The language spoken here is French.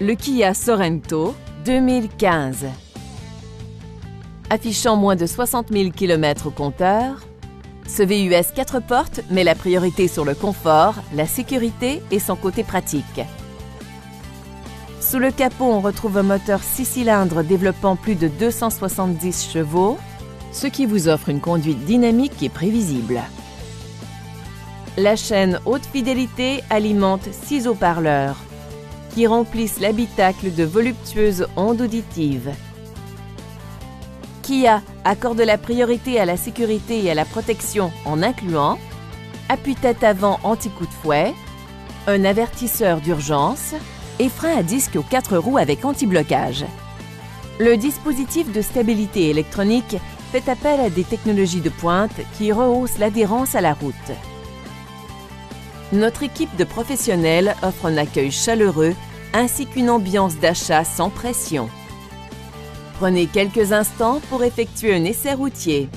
le Kia Sorento 2015. Affichant moins de 60 000 km au compteur, ce VUS 4 portes met la priorité sur le confort, la sécurité et son côté pratique. Sous le capot, on retrouve un moteur 6 cylindres développant plus de 270 chevaux, ce qui vous offre une conduite dynamique et prévisible. La chaîne haute fidélité alimente 6 haut-parleurs qui remplissent l'habitacle de voluptueuses ondes auditives. Kia accorde la priorité à la sécurité et à la protection en incluant appui-tête avant anti-coup de fouet, un avertisseur d'urgence et frein à disque aux quatre roues avec anti-blocage. Le dispositif de stabilité électronique fait appel à des technologies de pointe qui rehaussent l'adhérence à la route. Notre équipe de professionnels offre un accueil chaleureux ainsi qu'une ambiance d'achat sans pression. Prenez quelques instants pour effectuer un essai routier.